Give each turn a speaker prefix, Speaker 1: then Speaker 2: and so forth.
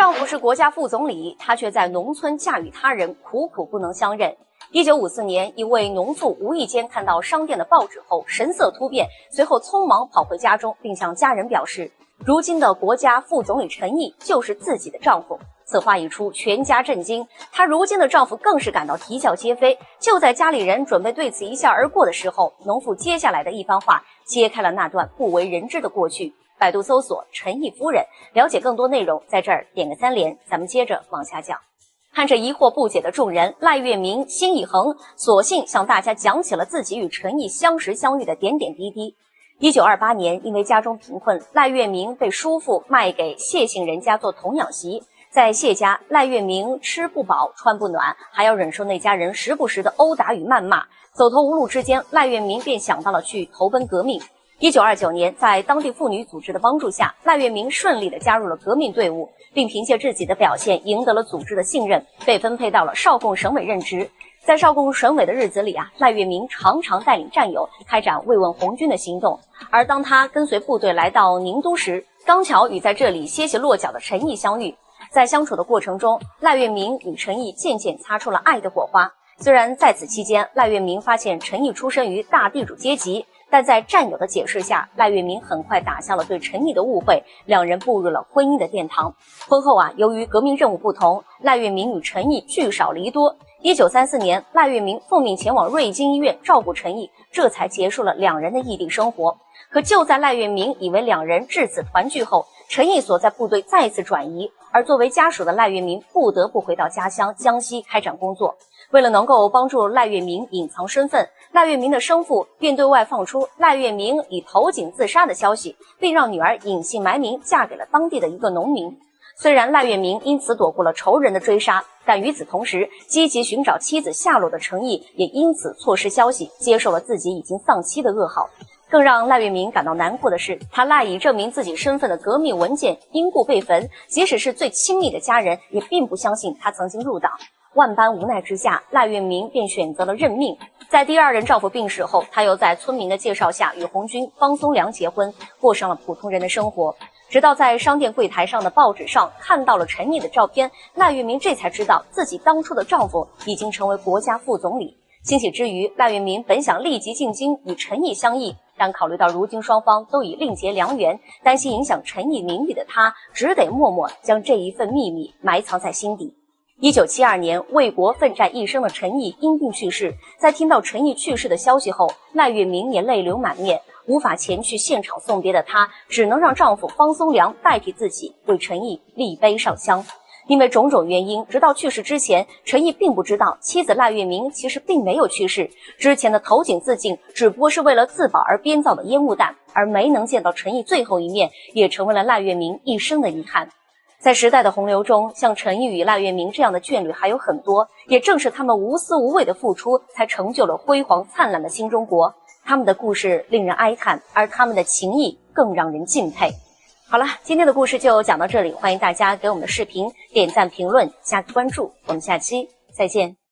Speaker 1: 丈夫是国家副总理，她却在农村嫁与他人，苦苦不能相认。一九五四年，一位农妇无意间看到商店的报纸后，神色突变，随后匆忙跑回家中，并向家人表示，如今的国家副总理陈毅就是自己的丈夫。此话一出，全家震惊，她如今的丈夫更是感到啼笑皆非。就在家里人准备对此一笑而过的时候，农妇接下来的一番话揭开了那段不为人知的过去。百度搜索“陈毅夫人”，了解更多内容。在这儿点个三连，咱们接着往下讲。看着疑惑不解的众人，赖月明心一横，索性向大家讲起了自己与陈毅相识相遇的点点滴滴。一九二八年，因为家中贫困，赖月明被叔父卖给谢姓人家做童养媳。在谢家，赖月明吃不饱穿不暖，还要忍受那家人时不时的殴打与谩骂。走投无路之间，赖月明便想到了去投奔革命。一九二九年，在当地妇女组织的帮助下，赖月明顺利地加入了革命队伍，并凭借自己的表现赢得了组织的信任，被分配到了少共省委任职。在少共省委的日子里啊，赖月明常常带领战友开展慰问红军的行动。而当他跟随部队来到宁都时，刚巧与在这里歇息落脚的陈毅相遇。在相处的过程中，赖月明与陈毅渐渐擦出了爱的火花。虽然在此期间，赖月明发现陈毅出身于大地主阶级。但在战友的解释下，赖月明很快打消了对陈毅的误会，两人步入了婚姻的殿堂。婚后啊，由于革命任务不同，赖月明与陈毅聚少离多。一九三四年，赖月明奉命前往瑞金医院照顾陈毅，这才结束了两人的异地生活。可就在赖月明以为两人至此团聚后，陈毅所在部队再次转移，而作为家属的赖月明不得不回到家乡江西开展工作。为了能够帮助赖月明隐藏身份，赖月明的生父便对外放出赖月明已投井自杀的消息，并让女儿隐姓埋名嫁给了当地的一个农民。虽然赖月明因此躲过了仇人的追杀，但与此同时，积极寻找妻子下落的程毅也因此错失消息，接受了自己已经丧妻的噩耗。更让赖月明感到难过的是，他赖以证明自己身份的革命文件因故被焚，即使是最亲密的家人，也并不相信他曾经入党。万般无奈之下，赖月明便选择了认命。在第二任丈夫病逝后，他又在村民的介绍下与红军方松良结婚，过上了普通人的生活。直到在商店柜台上的报纸上看到了陈毅的照片，赖月明这才知道自己当初的丈夫已经成为国家副总理。欣喜之余，赖月明本想立即进京与陈毅相议，但考虑到如今双方都已另结良缘，担心影响陈毅名誉的他，只得默默将这一份秘密埋藏在心底。一九七二年，为国奋战一生的陈毅因病去世。在听到陈毅去世的消息后，赖月明也泪流满面，无法前去现场送别的她，只能让丈夫方松良代替自己为陈毅立碑上香。因为种种原因，直到去世之前，陈毅并不知道妻子赖月明其实并没有去世。之前的投井自尽只不过是为了自保而编造的烟雾弹，而没能见到陈毅最后一面，也成为了赖月明一生的遗憾。在时代的洪流中，像陈毅与赖月明这样的眷侣还有很多。也正是他们无私无畏的付出，才成就了辉煌灿烂的新中国。他们的故事令人哀叹，而他们的情谊更让人敬佩。好了，今天的故事就讲到这里，欢迎大家给我们的视频点赞、评论、加关注。我们下期再见。